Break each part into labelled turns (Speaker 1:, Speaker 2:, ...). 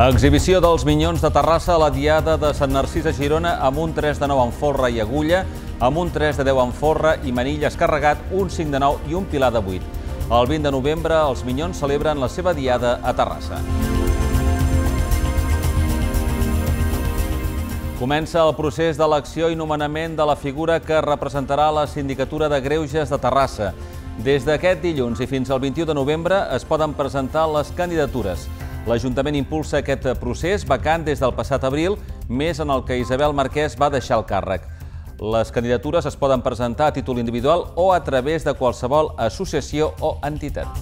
Speaker 1: Exhibició dels Minyons de Terrassa a la Diada de Sant Narcís a Girona amb un 3 de 9 en folre i agulla, amb un 3 de 10 en forra i manilles carregat, un 5 de 9 i un pilar de 8. El 20 de novembre, els Minyons celebren la seva Diada a Terrassa. Comença el procés d'elecció i nomenament de la figura que representarà la Sindicatura de Greuges de Terrassa. Des d'aquest dilluns i fins al 21 de novembre es poden presentar les candidatures. L'Ajuntament impulsa aquest procés vacant des del passat abril, més en el que Isabel Marquès va deixar el càrrec. Les candidatures es poden presentar a títol individual o a través de qualsevol associació o entitat.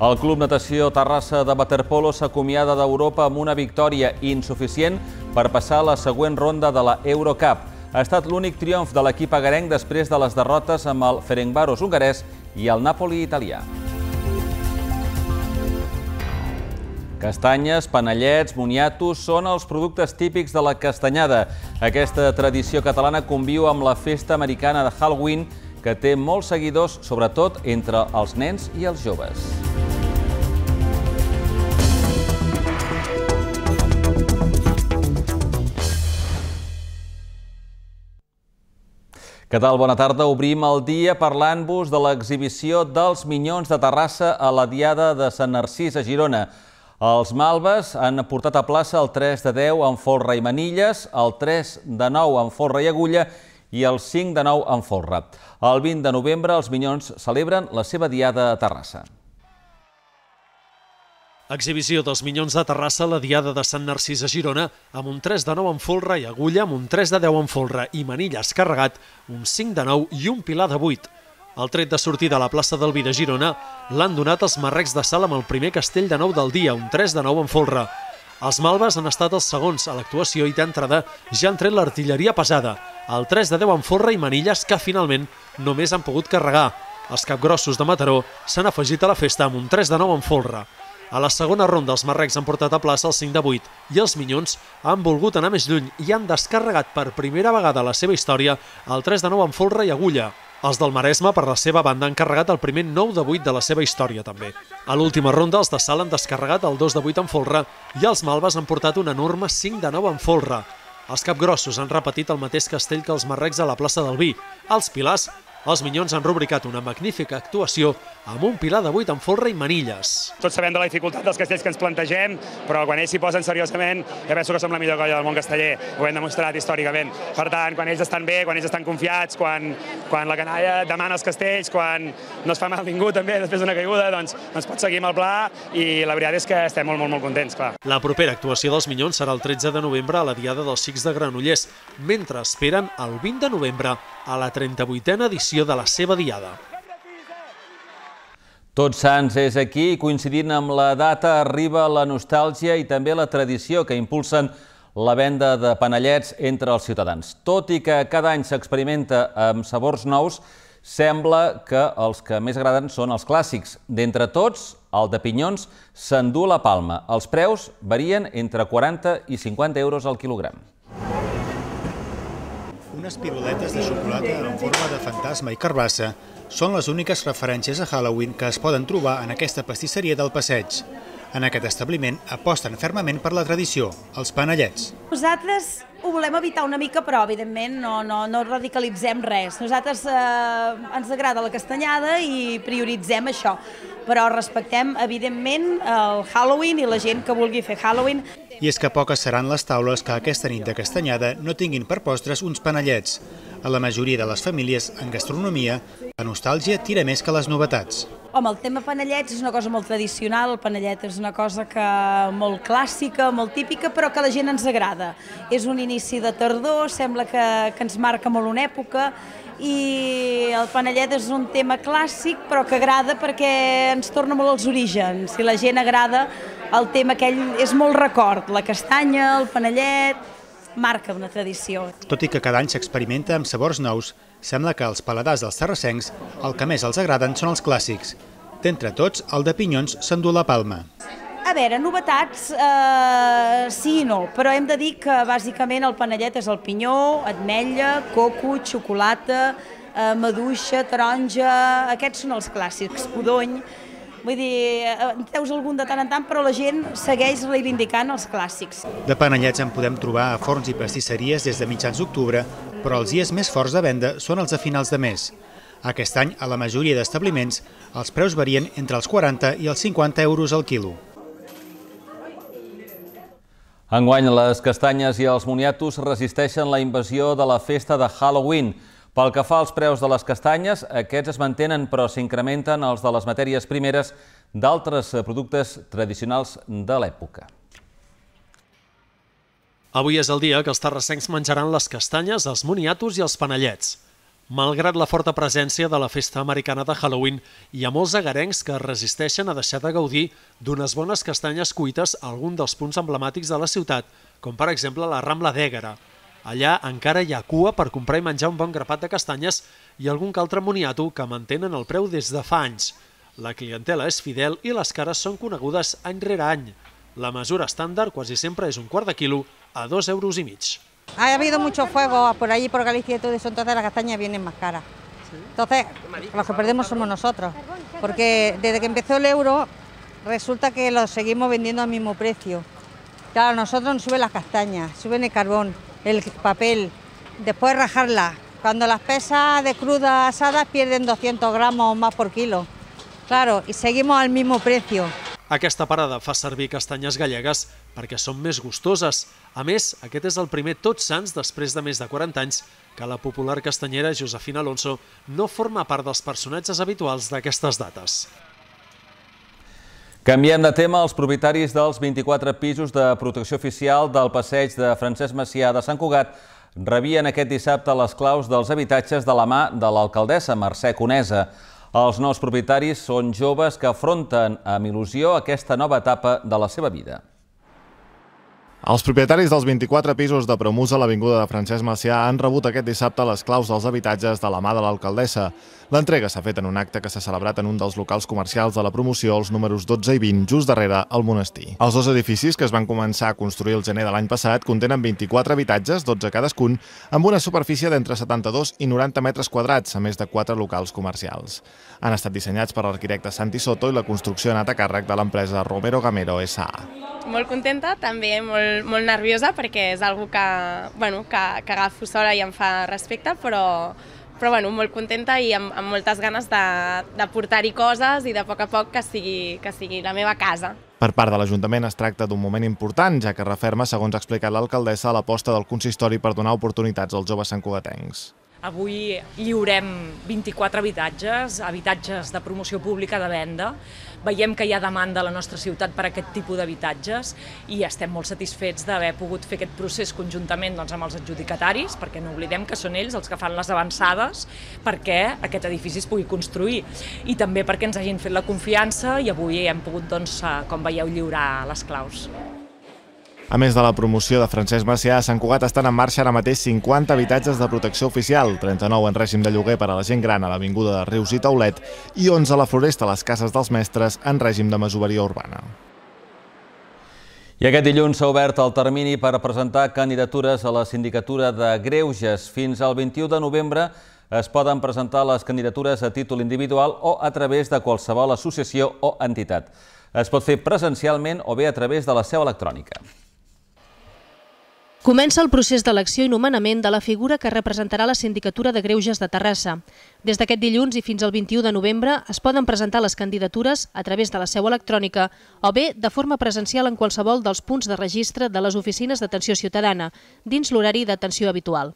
Speaker 1: El Club Natació Terrassa de Waterpolo s'acomiada d'Europa amb una victòria insuficient per passar a la següent ronda de la Eurocup. Ha estat l'únic triomf de l'equip agarenc després de les derrotes amb el Ferencváros hongarès i el Napoli italià. Castanyes, panellets, moniatos són els productes típics de la castanyada. Aquesta tradició catalana conviu amb la festa americana de Halloween, que té molts seguidors, sobretot entre els nens i els joves. Què tal? Bona tarda. Obrim el dia parlant-vos de l'exhibició dels Minyons de Terrassa a la Diada de Sant Narcís a Girona. Els Malves han portat a plaça el 3 de 10 en folre i manilles, el 3 de 9 en folre i agulla i el 5 de 9 en folre. El 20 de novembre els Minyons celebren la seva Diada a Terrassa.
Speaker 2: Exhibició dels Minyons de Terrassa a la Diada de Sant Narcís a Girona amb un 3 de 9 en folre i agulla, amb un 3 de 10 en folre i manilles carregat, un 5 de 9 i un pilar de 8. El tret de sortida a la plaça del Vi de Girona l'han donat els marrecs de sal amb el primer castell de 9 del dia, un 3 de 9 en folre. Els Malves han estat els segons a l'actuació i d'entrada ja han tret l'artilleria pesada, el 3 de 10 en folre i manilles que finalment només han pogut carregar. Els capgrossos de Mataró s'han afegit a la festa amb un 3 de 9 en folre. A la segona ronda els marrecs han portat a plaça el 5 de 8 i els Minyons han volgut anar més lluny i han descarregat per primera vegada la seva història el 3 de 9 en folre i agulla. Els del Maresme, per la seva banda, han carregat el primer 9 de 8 de la seva història, també. A l'última ronda, els de Sal han descarregat el 2 de 8 en folre i els Malves han portat un enorme 5 de 9 en folre. Els capgrossos han repetit el mateix castell que els marrecs a la plaça del Vi. Els pilars els Minyons han rubricat una magnífica actuació amb un pilar de 8 en folre i manilles.
Speaker 3: Tots sabem de la dificultat dels castells que ens plantegem, però quan ells s'hi posen seriosament, ja penso que som la millor colla del món casteller, ho hem demostrat històricament. Per tant, quan ells estan bé, quan ells estan confiats, quan, quan la canalla demana els castells, quan no es fa mal ningú també després d'una caiguda, doncs, doncs pot seguir amb el pla i la veritat és que estem molt, molt, molt contents, clar.
Speaker 2: La propera actuació dels Minyons serà el 13 de novembre a la Diada dels Xics de Granollers, mentre esperen el 20 de novembre a la 38a edició de la seva diada.
Speaker 1: Tots Sants és aquí i coincidint amb la data arriba la nostàlgia i també la tradició que impulsen la venda de panellets entre els ciutadans. Tot i que cada any s'experimenta amb sabors nous, sembla que els que més agraden són els clàssics. D'entre tots, el de pinyons s'endú la palma. Els preus varien entre 40 i 50 euros al quilogram.
Speaker 4: Unes piruletes de xocolata en forma de fantasma i carbassa són les úniques referències a Halloween que es poden trobar en aquesta pastisseria del passeig. En aquest establiment aposten fermament per la tradició, els panellets.
Speaker 5: Nosaltres ho volem evitar una mica, però evidentment no, no, no radicalitzem res. Nosaltres eh, ens agrada la castanyada i prioritzem això, però respectem evidentment el Halloween i la gent que vulgui fer Halloween.
Speaker 4: I és que poques seran les taules que aquesta nit de castanyada no tinguin per postres uns panellets. A la majoria de les famílies en gastronomia, la nostàlgia tira més que les novetats.
Speaker 5: Home, el tema panellets és una cosa molt tradicional, el panellet és una cosa que molt clàssica, molt típica, però que a la gent ens agrada. És un inici de tardor, sembla que, que ens marca molt una època, i el panellet és un tema clàssic, però que agrada perquè ens torna molt als orígens. Si la gent agrada, el tema aquell és molt record, la castanya, el panellet, marca una tradició.
Speaker 4: Tot i que cada any s'experimenta amb sabors nous, sembla que als paladars dels terrassencs el que més els agraden són els clàssics. D'entre tots, el de pinyons s'endú la palma.
Speaker 5: A veure, novetats eh, sí i no, però hem de dir que bàsicament el panellet és el pinyó, ametlla, coco, xocolata, eh, maduixa, taronja, aquests són els clàssics, codony, Vull dir, teus algun de tant en tant, però la gent segueix reivindicant els clàssics.
Speaker 4: De panellets en podem trobar a forns i pastisseries des de mitjans d'octubre, però els dies més forts de venda són els de finals de mes. Aquest any, a la majoria d'establiments, els preus varien entre els 40 i els 50 euros al quilo.
Speaker 1: Enguany, les castanyes i els moniatos resisteixen la invasió de la festa de Halloween. Pel que fa als preus de les castanyes, aquests es mantenen però s'incrementen els de les matèries primeres d'altres productes tradicionals de l'època.
Speaker 2: Avui és el dia que els terrassencs menjaran les castanyes, els moniatos i els panellets. Malgrat la forta presència de la festa americana de Halloween, hi ha molts agarencs que resisteixen a deixar de gaudir d'unes bones castanyes cuites a algun dels punts emblemàtics de la ciutat, com per exemple la Rambla d'Ègara. Allà encara hi ha cua per comprar i menjar un bon grapat de castanyes i algun que altre moniato que mantenen el preu des de fa anys. La clientela és fidel i les cares són conegudes any rere any. La mesura estàndard quasi sempre és un quart de quilo a dos euros i mig.
Speaker 6: Ha habido mucho fuego por allí, por Galicia y todo eso, entonces las castañas vienen más caras. Entonces, los que perdemos somos nosotros, porque desde que empezó el euro resulta que lo seguimos vendiendo al mismo precio. Claro, nosotros nos suben las castañas, suben el carbón, el papel, después rajarlas. Cuando las pesas de crudas asadas pierden 200 gramos más por kilo. Claro, y seguimos al mismo precio.
Speaker 2: Aquesta parada fa servir castanyes gallegues perquè són més gustoses. A més, aquest és el primer Tots Sants després de més de 40 anys que la popular castanyera Josefina Alonso no forma part dels personatges habituals d'aquestes dates.
Speaker 1: Canviem de tema. Els propietaris dels 24 pisos de protecció oficial del passeig de Francesc Macià de Sant Cugat rebien aquest dissabte les claus dels habitatges de la mà de l'alcaldessa Mercè Conesa. Els nous propietaris són joves que afronten amb il·lusió aquesta nova etapa de la seva vida.
Speaker 7: Els propietaris dels 24 pisos de Promusa a l'Avinguda de Francesc Macià han rebut aquest dissabte les claus dels habitatges de la mà de l'alcaldessa. L'entrega s'ha fet en un acte que s'ha celebrat en un dels locals comercials de la promoció, els números 12 i 20, just darrere el monestir. Els dos edificis, que es van començar a construir el gener de l'any passat, contenen 24 habitatges, 12 cadascun, amb una superfície d'entre 72 i 90 metres quadrats, a més de 4 locals comercials. Han estat dissenyats per l'arquitecte Santi Soto i la construcció ha anat a càrrec de l'empresa Romero Gamero S.A
Speaker 8: molt contenta, també molt, molt nerviosa perquè és algo que, bueno, que, que agafo sola i em fa respecte, però, però bueno, molt contenta i amb, amb moltes ganes de, de portar-hi coses i de poc a poc que sigui, que sigui la meva casa.
Speaker 7: Per part de l'Ajuntament es tracta d'un moment important, ja que referma, segons ha explicat l'alcaldessa, l'aposta del consistori per donar oportunitats als joves santcugatencs.
Speaker 9: Avui lliurem 24 habitatges, habitatges de promoció pública de venda. Veiem que hi ha demanda a la nostra ciutat per aquest tipus d'habitatges i estem molt satisfets d'haver pogut fer aquest procés conjuntament doncs, amb els adjudicataris, perquè no oblidem que són ells els que fan les avançades perquè aquest edifici es pugui construir i també perquè ens hagin fet la confiança i avui hem pogut, doncs, com veieu, lliurar les claus.
Speaker 7: A més de la promoció de Francesc Macià, a Sant Cugat estan en marxa ara mateix 50 habitatges de protecció oficial, 39 en règim de lloguer per a la gent gran a l'Avinguda de Rius i Taulet i 11 a la Floresta, a les cases dels mestres, en règim de masoveria urbana.
Speaker 1: I aquest dilluns s'ha obert el termini per presentar candidatures a la sindicatura de Greuges. Fins al 21 de novembre es poden presentar les candidatures a títol individual o a través de qualsevol associació o entitat. Es pot fer presencialment o bé a través de la seu electrònica.
Speaker 10: Comença el procés d'elecció i nomenament de la figura que representarà la Sindicatura de Greuges de Terrassa. Des d'aquest dilluns i fins al 21 de novembre es poden presentar les candidatures a través de la seu electrònica o bé de forma presencial en qualsevol dels punts de registre de les oficines d'atenció ciutadana, dins l'horari d'atenció habitual.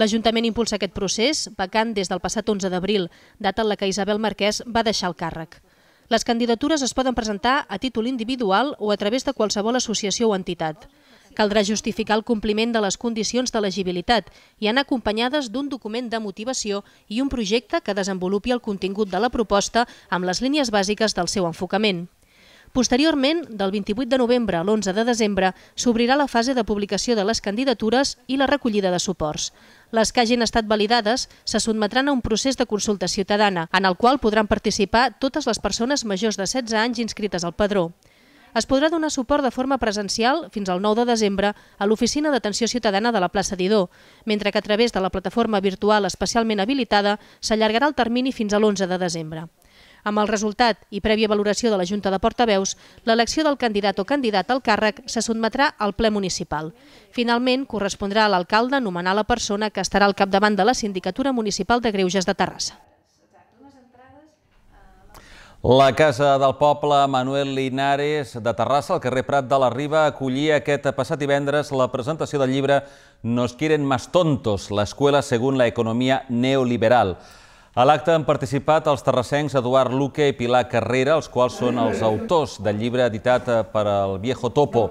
Speaker 10: L'Ajuntament impulsa aquest procés, vacant des del passat 11 d'abril, data en la que Isabel Marquès va deixar el càrrec. Les candidatures es poden presentar a títol individual o a través de qualsevol associació o entitat. Caldrà justificar el compliment de les condicions d'elegibilitat i anar acompanyades d'un document de motivació i un projecte que desenvolupi el contingut de la proposta amb les línies bàsiques del seu enfocament. Posteriorment, del 28 de novembre a l'11 de desembre, s'obrirà la fase de publicació de les candidatures i la recollida de suports. Les que hagin estat validades se sotmetran a un procés de consulta ciutadana, en el qual podran participar totes les persones majors de 16 anys inscrites al padró. Es podrà donar suport de forma presencial fins al 9 de desembre a l'Oficina d'Atenció Ciutadana de la plaça Didó, mentre que a través de la plataforma virtual especialment habilitada s'allargarà el termini fins a l'11 de desembre. Amb el resultat i prèvia valoració de la Junta de Portaveus, l'elecció del candidat o candidat al càrrec se sotmetrà al ple municipal. Finalment, correspondrà a l'alcalde nomenar la persona que estarà al capdavant de la Sindicatura Municipal de Greuges de Terrassa.
Speaker 1: La Casa del Poble Manuel Linares de Terrassa, al carrer Prat de la Riba, acollia aquest passat divendres la presentació del llibre Nos quieren más tontos, l'escuela según la economia neoliberal. A l'acte han participat els terrassencs Eduard Luque i Pilar Carrera, els quals són els autors del llibre editat per al Viejo Topo.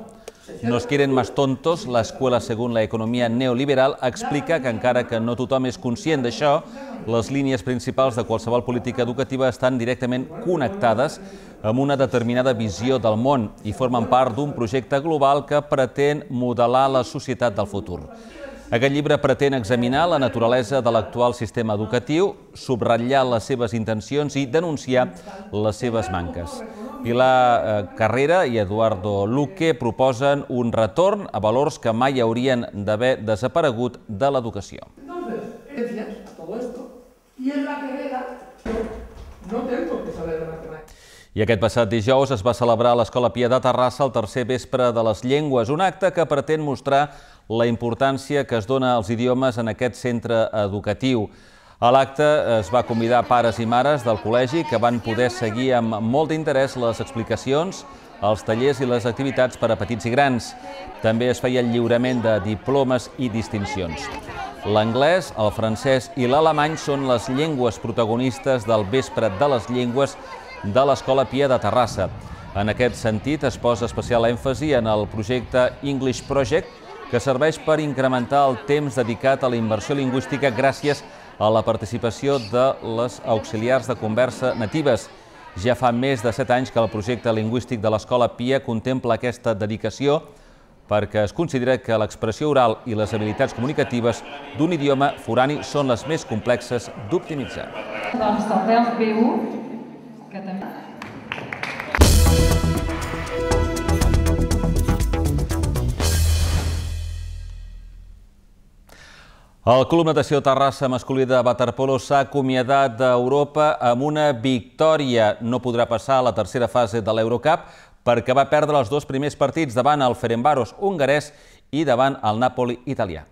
Speaker 1: Nos quieren más tontos, l'escola según la economia neoliberal explica que encara que no tothom és conscient d'això, les línies principals de qualsevol política educativa estan directament connectades amb una determinada visió del món i formen part d'un projecte global que pretén modelar la societat del futur. Aquest llibre pretén examinar la naturalesa de l'actual sistema educatiu, subratllar les seves intencions i denunciar les seves manques. Pilar eh, Carrera i Eduardo Luque proposen un retorn a valors que mai haurien d'haver desaparegut de l'educació. I aquest passat dijous es va celebrar a l'Escola Pia de Terrassa el tercer vespre de les llengües, un acte que pretén mostrar la importància que es dona als idiomes en aquest centre educatiu. A l'acte es va convidar pares i mares del col·legi que van poder seguir amb molt d'interès les explicacions, els tallers i les activitats per a petits i grans. També es feia el lliurament de diplomes i distincions. L'anglès, el francès i l'alemany són les llengües protagonistes del Vespre de les Llengües de l'Escola Pia de Terrassa. En aquest sentit, es posa especial èmfasi en el projecte English Project, que serveix per incrementar el temps dedicat a la immersió lingüística gràcies a a la participació de les auxiliars de conversa natives. Ja fa més de set anys que el projecte lingüístic de l'Escola Pia contempla aquesta dedicació perquè es considera que l'expressió oral i les habilitats comunicatives d'un idioma forani són les més complexes d'optimitzar. Doncs també el B1, El Club Natació Terrassa masculí de Waterpolo s'ha acomiadat d'Europa amb una victòria. No podrà passar a la tercera fase de l'Eurocup perquè va perdre els dos primers partits davant el Ferenbaros hongarès i davant el Napoli italià.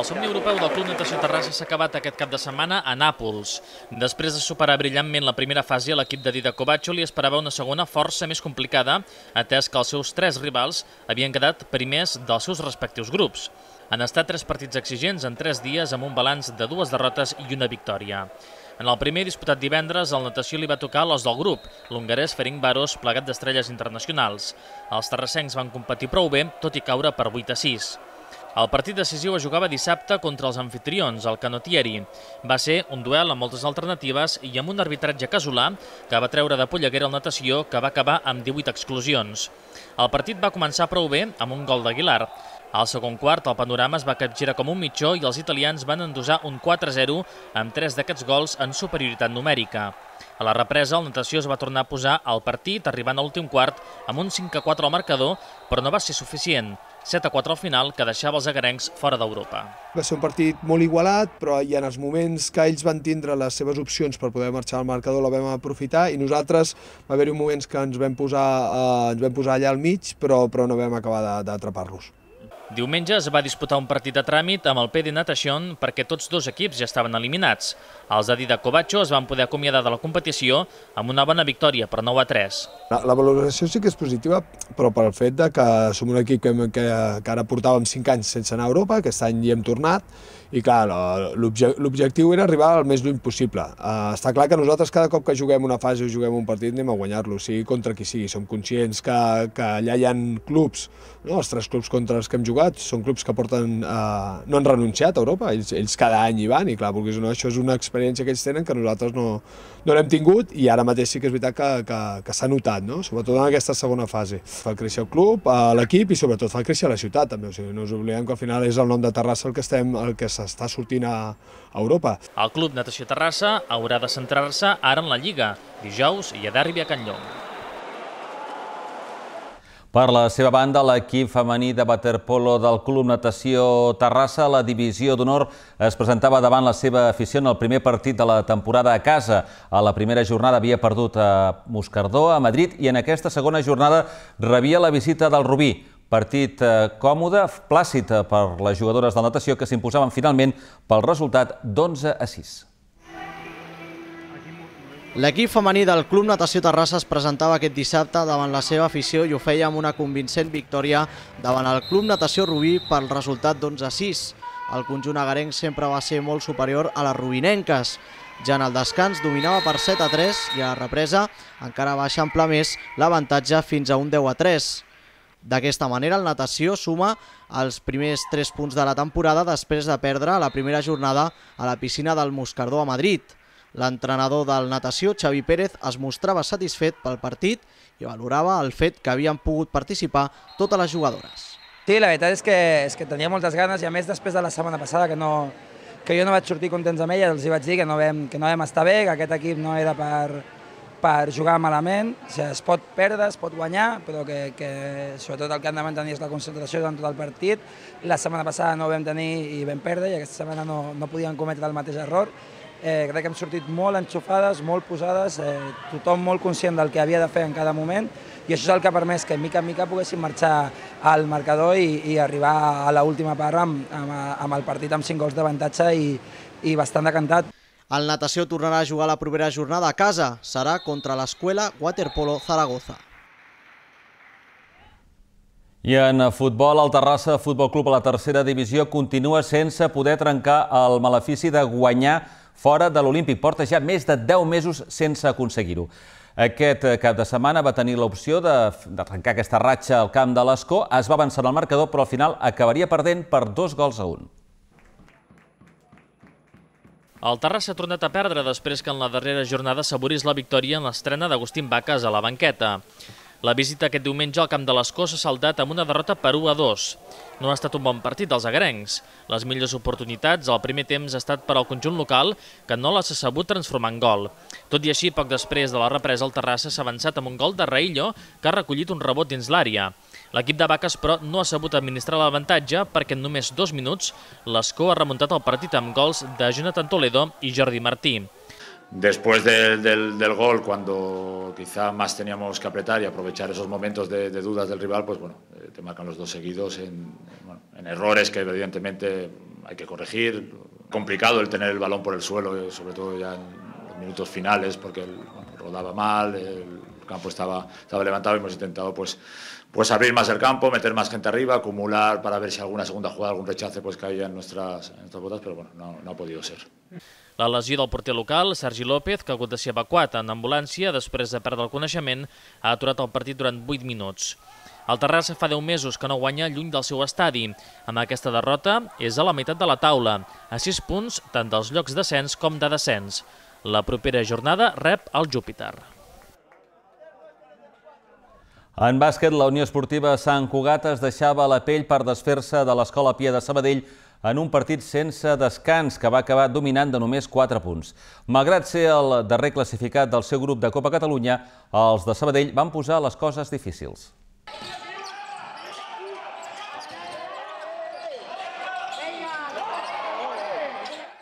Speaker 11: El somni europeu del Club Natació Terrassa s'ha acabat aquest cap de setmana a Nàpols. Després de superar brillantment la primera fase, l'equip de Dida Covaccio li esperava una segona força més complicada, atès que els seus tres rivals havien quedat primers dels seus respectius grups. Han estat tres partits exigents en tres dies amb un balanç de dues derrotes i una victòria. En el primer disputat divendres, el natació li va tocar l'os del grup, l'hongarès Ferenc Baros, plegat d'estrelles internacionals. Els terrassencs van competir prou bé, tot i caure per 8 a 6. El partit decisiu es jugava dissabte contra els anfitrions, el Canotieri. Va ser un duel amb moltes alternatives i amb un arbitratge casolà que va treure de polleguera el natació que va acabar amb 18 exclusions. El partit va començar prou bé amb un gol d'Aguilar. Al segon quart, el panorama es va capgirar com un mitjó i els italians van endosar un 4-0 amb tres d'aquests gols en superioritat numèrica. A la represa, el Natació es va tornar a posar al partit, arribant a l'últim quart amb un 5-4 al marcador, però no va ser suficient. 7 a 4 al final, que deixava els agarencs fora d'Europa.
Speaker 12: Va ser un partit molt igualat, però i en els moments que ells van tindre les seves opcions per poder marxar al marcador la vam aprofitar i nosaltres va haver-hi moments que ens vam posar, eh, ens vam posar allà al mig, però, però no vam acabar d'atrapar-los.
Speaker 11: Diumenge es va disputar un partit de tràmit amb el PD Natation perquè tots dos equips ja estaven eliminats. Els de Dida Covacho es van poder acomiadar de la competició amb una bona victòria per 9 a 3.
Speaker 12: La, la valoració sí que és positiva, però pel fet de que som un equip que, que, que ara portàvem 5 anys sense anar a Europa, aquest any hi hem tornat, i clar, l'objectiu era arribar al més lluny possible. Uh, està clar que nosaltres cada cop que juguem una fase o juguem un partit anem a guanyar-lo, sigui contra qui sigui. Som conscients que, que allà hi ha clubs, no? els tres clubs contra els que hem jugat, són clubs que porten, uh, no han renunciat a Europa, ells, ells cada any hi van, i clar, perquè no, això és una experiència que ells tenen que nosaltres no, no l'hem tingut, i ara mateix sí que és veritat que, que, que s'ha notat, no? sobretot en aquesta segona fase. Fa créixer el club, l'equip i sobretot fa créixer la ciutat també, o sigui, no us oblidem que al final és el nom de Terrassa el que estem, el que s'està sortint a, a Europa.
Speaker 11: El Club Natació Terrassa haurà de centrar-se ara en la Lliga. Dijous hi ha derbi a Can Llong.
Speaker 1: Per la seva banda, l'equip femení de waterpolo del Club Natació Terrassa, la divisió d'honor, es presentava davant la seva afició en el primer partit de la temporada a casa. A la primera jornada havia perdut a Moscardó, a Madrid, i en aquesta segona jornada rebia la visita del Rubí. Partit eh, còmode, plàcid per les jugadores de natació que s'imposaven finalment pel resultat d'11 a 6.
Speaker 13: L'equip femení del Club Natació Terrassa es presentava aquest dissabte davant la seva afició i ho feia amb una convincent victòria davant el Club Natació Rubí pel resultat d'11 a 6. El conjunt agarenc sempre va ser molt superior a les rubinenques. Ja en el descans dominava per 7 a 3 i a la represa encara va eixamplar més l'avantatge fins a un 10 a 3. D'aquesta manera, el natació suma els primers 3 punts de la temporada després de perdre la primera jornada a la piscina del Moscardó a Madrid. L'entrenador del natació, Xavi Pérez, es mostrava satisfet pel partit i valorava el fet que havien pogut participar totes les jugadores.
Speaker 14: Sí, la veritat és que, és que tenia moltes ganes i a més després de la setmana passada que, no, que jo no vaig sortir contents amb ella, els hi vaig dir que no vam, que no vam estar bé, que aquest equip no era per, per jugar malament, es pot perdre, es pot guanyar, però que, que sobretot el que han de mantenir és la concentració durant tot el partit. La setmana passada no ho vam tenir i vam perdre i aquesta setmana no, no podíem cometre el mateix error Eh, crec que hem sortit molt enxufades, molt posades, eh, tothom molt conscient del que havia de fer en cada moment i això és el que ha permès que mica en mica poguéssim marxar al marcador i, i arribar a l'última part amb, amb, amb el partit amb 5 gols d'avantatge i, i bastant decantat.
Speaker 13: El natació tornarà a jugar la propera jornada a casa. Serà contra l'escola Waterpolo Zaragoza.
Speaker 1: I en futbol, el Terrassa Futbol Club a la tercera divisió continua sense poder trencar el malefici de guanyar fora de l'Olímpic. Porta ja més de 10 mesos sense aconseguir-ho. Aquest cap de setmana va tenir l'opció d'arrencar aquesta ratxa al camp de l'Escó. Es va avançar el marcador, però al final acabaria perdent per dos gols a un.
Speaker 11: El Terrassa ha tornat a perdre després que en la darrera jornada s'avorís la victòria en l'estrena d'Agustín Baques a la banqueta. La visita aquest diumenge al camp de l'Escó s'ha saldat amb una derrota per 1 a 2. No ha estat un bon partit dels agarencs. Les millors oportunitats al primer temps ha estat per al conjunt local, que no les ha sabut transformar en gol. Tot i així, poc després de la represa, el Terrassa s'ha avançat amb un gol de Raillo, que ha recollit un rebot dins l'àrea. L'equip de Baques, però, no ha sabut administrar l'avantatge perquè en només dos minuts l'Escó ha remuntat el partit amb gols de Jonathan Toledo i Jordi Martí.
Speaker 15: Después del, del, del, gol, cuando quizá más teníamos que apretar y aprovechar esos momentos de, de dudas del rival, pues bueno, eh, te marcan los dos seguidos en, bueno, en, errores que evidentemente hay que corregir. Complicado el tener el balón por el suelo, eh, sobre todo ya en los minutos finales, porque el, bueno, rodaba mal, el campo estaba, estaba levantado hemos intentado pues, pues abrir más el campo, meter más gente arriba, acumular para ver si alguna segunda jugada, algún rechace pues caía en nuestras, en nuestras botas, pero bueno, no, no ha podido ser.
Speaker 11: La lesió del porter local, Sergi López, que ha hagut de ser evacuat en ambulància després de perdre el coneixement, ha aturat el partit durant 8 minuts. El Terrassa fa 10 mesos que no guanya lluny del seu estadi. Amb aquesta derrota és a la meitat de la taula, a 6 punts tant dels llocs d'ascens com de descens. La propera jornada rep el Júpiter.
Speaker 1: En bàsquet, la Unió Esportiva Sant Cugat es deixava la pell per desfer-se de l'Escola Pia de Sabadell en un partit sense descans que va acabar dominant de només 4 punts. Malgrat ser el darrer classificat del seu grup de Copa Catalunya, els de Sabadell van posar les coses difícils.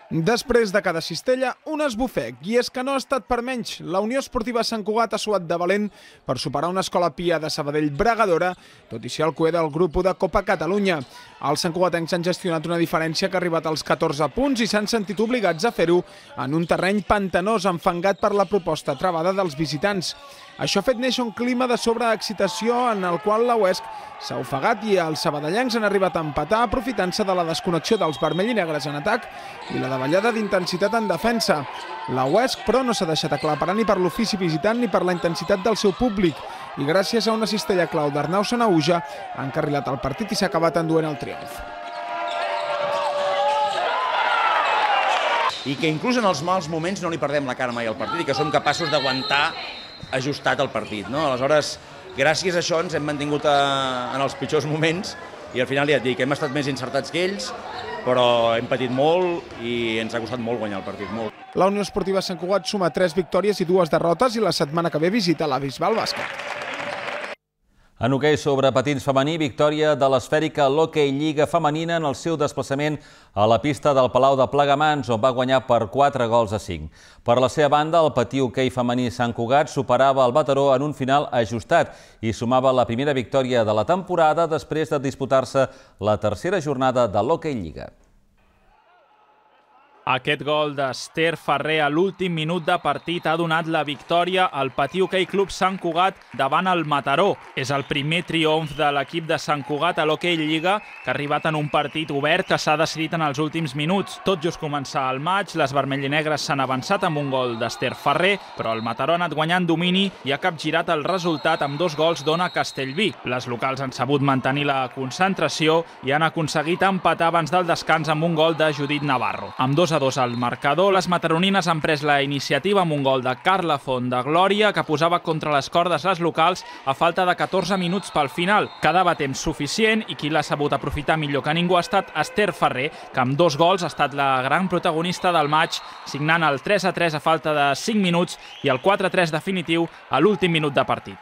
Speaker 16: Després de cada cistella, un esbufec. I és que no ha estat per menys. La Unió Esportiva Sant Cugat ha suat de valent per superar una escola pia de Sabadell bregadora, tot i ser el cué del grup de Copa Catalunya. Els Sant Cugatencs han gestionat una diferència que ha arribat als 14 punts i s'han sentit obligats a fer-ho en un terreny pantanós enfangat per la proposta travada dels visitants. Això ha fet néixer un clima de sobreexcitació en el qual la UESC s'ha ofegat i els sabadellencs han arribat a empatar aprofitant-se de la desconnexió dels vermell i negres en atac i la davallada d'intensitat en defensa. La UESC, però, no s'ha deixat aclaparar ni per l'ofici visitant ni per la intensitat del seu públic i gràcies a una cistella clau d'Arnau Sanauja ha encarrilat el partit i s'ha acabat enduent el triomf.
Speaker 17: i que inclús en els mals moments no li perdem la cara mai al partit i que som capaços d'aguantar ajustat el partit. No? Aleshores, gràcies a això ens hem mantingut a, en els pitjors moments i al final ja et dic, hem estat més incertats que ells, però hem patit molt i ens ha costat molt guanyar el partit, molt.
Speaker 16: La Unió Esportiva Sant Cugat suma tres victòries i dues derrotes i la setmana que ve visita la Bisbal Bàsquet.
Speaker 1: En hoquei sobre patins femení, victòria de l'esfèrica l'Hockey Lliga Femenina en el seu desplaçament a la pista del Palau de Plegamans, on va guanyar per 4 gols a 5. Per la seva banda, el patí hoquei femení Sant Cugat superava el Bateró en un final ajustat i sumava la primera victòria de la temporada després de disputar-se la tercera jornada de l'Hockey Lliga.
Speaker 18: Aquest gol d'Ester Ferrer a l'últim minut de partit ha donat la victòria al Patí Hockey Club Sant Cugat davant el Mataró. És el primer triomf de l'equip de Sant Cugat a l'Hockey Lliga, que ha arribat en un partit obert que s'ha decidit en els últims minuts. Tot just començar el maig, les vermellinegres s'han avançat amb un gol d'Ester Ferrer, però el Mataró ha anat guanyant domini i ha capgirat el resultat amb dos gols d'Ona Castellví. Les locals han sabut mantenir la concentració i han aconseguit empatar abans del descans amb un gol de Judit Navarro. Amb dos a 2 al marcador, les mataronines han pres la iniciativa amb un gol de Carla Font de Glòria que posava contra les cordes les locals a falta de 14 minuts pel final. Quedava temps suficient i qui l'ha sabut aprofitar millor que ningú ha estat Esther Ferrer, que amb dos gols ha estat la gran protagonista del maig, signant el 3 a 3 a falta de 5 minuts i el 4 a 3 definitiu a l'últim minut de partit.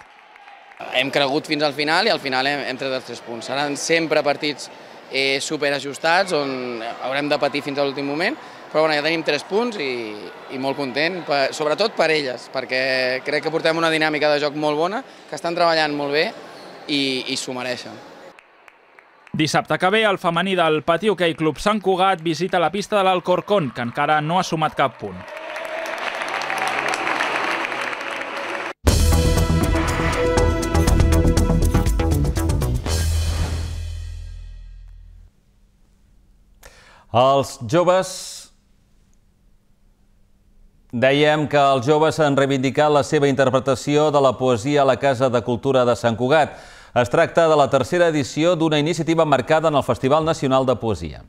Speaker 19: Hem cregut fins al final i al final hem, hem tret els 3 punts. Seran sempre partits eh, superajustats on haurem de patir fins a l'últim moment, però bueno, ja tenim tres punts i, i molt content, per, sobretot per elles, perquè crec que portem una dinàmica de joc molt bona, que estan treballant molt bé i, i s'ho mereixen.
Speaker 18: Dissabte que ve, el femení del Pati Hockey Club Sant Cugat visita la pista de l'Alcorcón, que encara no ha sumat cap punt.
Speaker 1: Els joves Dèiem que els joves han reivindicat la seva interpretació de la poesia a la Casa de Cultura de Sant Cugat. Es tracta de la tercera edició d'una iniciativa marcada en el Festival Nacional de Poesia.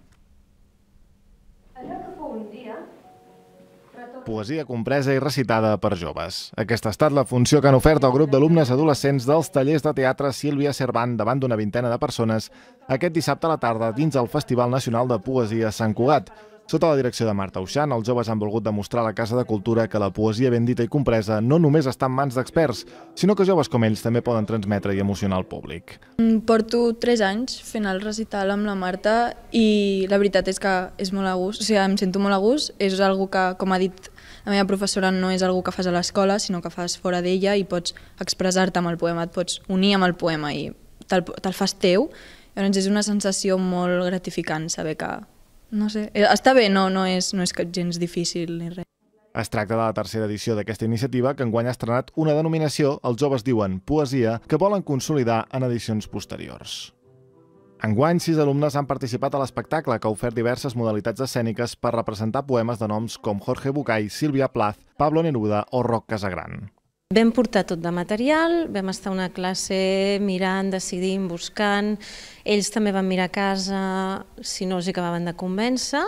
Speaker 7: Poesia compresa i recitada per joves. Aquesta ha estat la funció que han ofert el grup d'alumnes adolescents dels tallers de teatre Sílvia Cervant davant d'una vintena de persones aquest dissabte a la tarda dins el Festival Nacional de Poesia Sant Cugat. Sota la direcció de Marta Uixant, els joves han volgut demostrar a la Casa de Cultura que la poesia ben dita i compresa no només està en mans d'experts, sinó que joves com ells també poden transmetre i emocionar el públic.
Speaker 20: Mm, porto 3 anys fent el recital amb la Marta i la veritat és que és molt a gust, o sigui, em sento molt a gust, és algo que, com ha dit la meva professora, no és algo que fas a l'escola, sinó que fas fora d'ella i pots expressar-te amb el poema, et pots unir amb el poema i te'l te fas teu. Llavors és una sensació molt gratificant saber que no sé, eh, està bé, no, no, és, no és gens difícil ni res.
Speaker 7: Es tracta de la tercera edició d'aquesta iniciativa que enguany ha estrenat una denominació, els joves diuen poesia, que volen consolidar en edicions posteriors. Enguany, sis alumnes han participat a l'espectacle que ha ofert diverses modalitats escèniques per representar poemes de noms com Jorge Bucay, Sílvia Plath, Pablo Neruda o Roc Casagran.
Speaker 21: Vam portar tot de material, vam estar una classe mirant, decidint, buscant, ells també van mirar a casa si no els acabaven de convèncer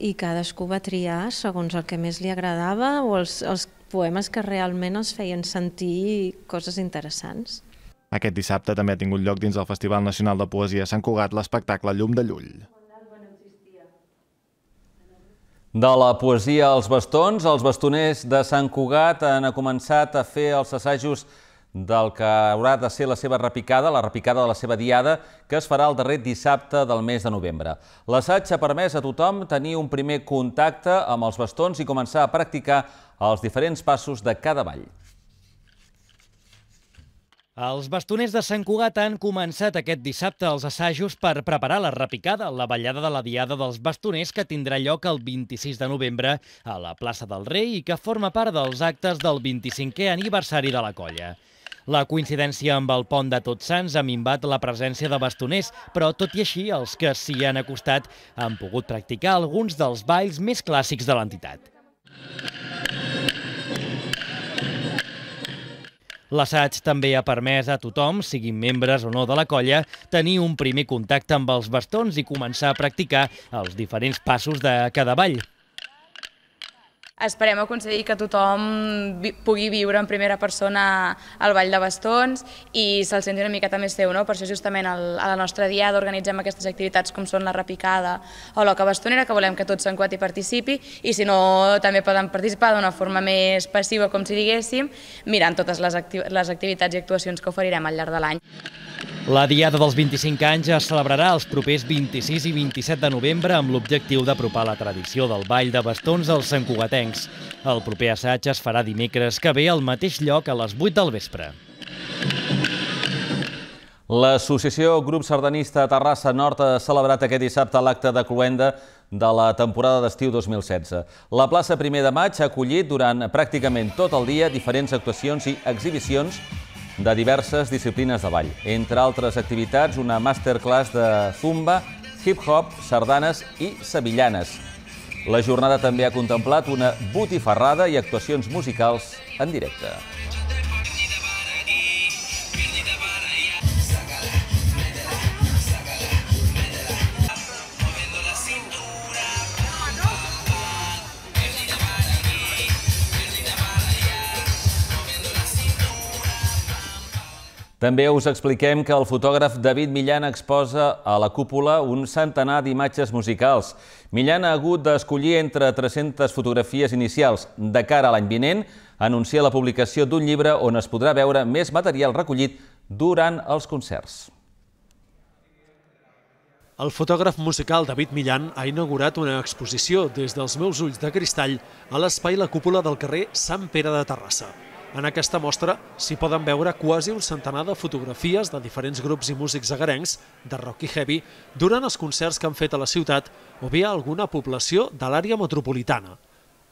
Speaker 21: i cadascú va triar segons el que més li agradava o els, els poemes que realment els feien sentir coses interessants.
Speaker 7: Aquest dissabte també ha tingut lloc dins el Festival Nacional de Poesia Sant Cugat l'espectacle Llum de Llull.
Speaker 1: De la poesia als bastons, els bastoners de Sant Cugat han començat a fer els assajos del que haurà de ser la seva repicada, la repicada de la seva diada, que es farà el darrer dissabte del mes de novembre. L'assaig ha permès a tothom tenir un primer contacte amb els bastons i començar a practicar els diferents passos de cada ball.
Speaker 22: Els bastoners de Sant Cugat han començat aquest dissabte els assajos per preparar la repicada, la ballada de la Diada dels Bastoners que tindrà lloc el 26 de novembre a la plaça del Rei i que forma part dels actes del 25è aniversari de la colla. La coincidència amb el pont de Tots Sants ha minvat la presència de bastoners, però tot i així els que s'hi han acostat han pogut practicar alguns dels balls més clàssics de l'entitat. L'assaig també ha permès a tothom, siguin membres o no de la colla, tenir un primer contacte amb els bastons i començar a practicar els diferents passos de cada ball.
Speaker 20: Esperem aconseguir que tothom pugui viure en primera persona el Ball de Bastons i se'l senti una miqueta més seu. No? Per això justament el, a la nostra diada organitzem aquestes activitats com són la repicada o l'oca bastonera, que volem que tot Sant Cugat hi participi i si no també poden participar d'una forma més passiva, com si diguéssim, mirant totes les, acti les activitats i actuacions que oferirem al llarg de l'any.
Speaker 22: La Diada dels 25 anys es celebrarà els propers 26 i 27 de novembre amb l'objectiu d'apropar la tradició del ball de bastons als santcugatencs. El proper assaig es farà dimecres que ve al mateix lloc a les 8 del vespre.
Speaker 1: L'associació Grup Sardanista Terrassa Nord ha celebrat aquest dissabte l'acte de cloenda de la temporada d'estiu 2016. La plaça Primer de Maig ha acollit durant pràcticament tot el dia diferents actuacions i exhibicions de diverses disciplines de ball. Entre altres activitats, una masterclass de zumba, hip-hop, sardanes i sevillanes. La jornada també ha contemplat una botifarrada i actuacions musicals en directe. També us expliquem que el fotògraf David Millan exposa a la cúpula un centenar d'imatges musicals. Millan ha hagut d'escollir entre 300 fotografies inicials. De cara a l'any vinent, anuncia la publicació d'un llibre on es podrà veure més material recollit durant els concerts.
Speaker 2: El fotògraf musical David Millan ha inaugurat una exposició des dels meus ulls de cristall a l'espai La Cúpula del carrer Sant Pere de Terrassa. En aquesta mostra s'hi poden veure quasi un centenar de fotografies de diferents grups i músics agarencs de rock i heavy durant els concerts que han fet a la ciutat o bé a alguna població de l'àrea metropolitana.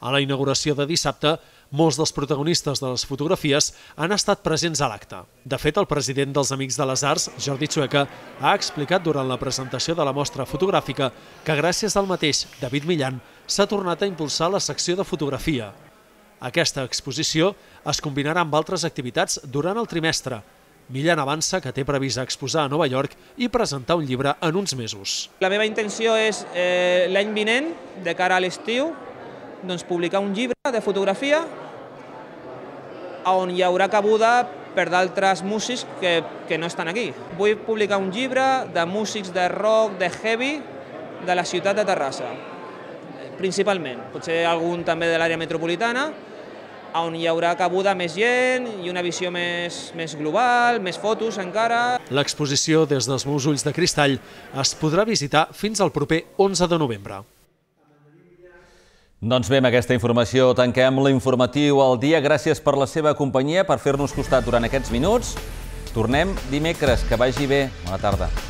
Speaker 2: A la inauguració de dissabte, molts dels protagonistes de les fotografies han estat presents a l'acte. De fet, el president dels Amics de les Arts, Jordi Chueca, ha explicat durant la presentació de la mostra fotogràfica que gràcies al mateix David Millan s'ha tornat a impulsar la secció de fotografia, aquesta exposició es combinarà amb altres activitats durant el trimestre. Millan avança que té previst exposar a Nova York i presentar un llibre en uns mesos.
Speaker 23: La meva intenció és eh, l'any vinent, de cara a l'estiu, doncs, publicar un llibre de fotografia on hi haurà cabuda per d'altres músics que, que no estan aquí. Vull publicar un llibre de músics de rock, de heavy, de la ciutat de Terrassa, principalment. Potser algun també de l'àrea metropolitana, on hi haurà cabuda més gent i una visió més, més global, més fotos encara.
Speaker 2: L'exposició des dels meus ulls de cristall es podrà visitar fins al proper 11 de novembre.
Speaker 1: Doncs bé, amb aquesta informació tanquem l'informatiu al dia. Gràcies per la seva companyia, per fer-nos costat durant aquests minuts. Tornem dimecres. Que vagi bé. Bona tarda.